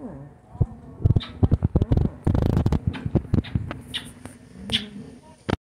嗯。